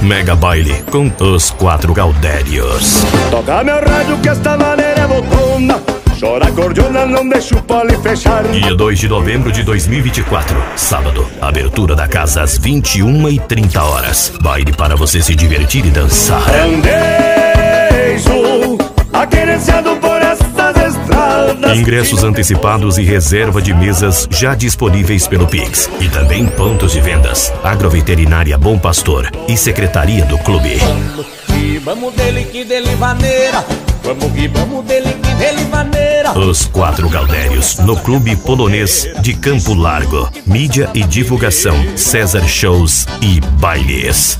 Mega Baile com os quatro Galdérios. Toca meu rádio que esta maneira é bocona. Chora cordiona, não deixa o pole fechar. Dia 2 de novembro de 2024, sábado. Abertura da casa às 21h30 horas. Baile para você se divertir e dançar. Andejo, por estas estradas. Ingressos antecipados e reserva de mesas já disponíveis pelo Pix. E também pontos de vendas. Agroveterinária Bom Pastor e Secretaria do Clube. E vamos dele que dele maneira. Vamos que vamos dele que dele maneira. Os quatro Galdérios no Clube Polonês de Campo Largo. Mídia e divulgação César Shows e Bailes.